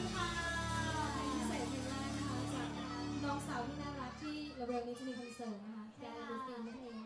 คุณค่ะพิเศษนะคะจากน้องสาวที่น่ารักที่เร็วๆนี้จะมีคอนเสิร์ตนะคะแกลูฟินนั่นเอง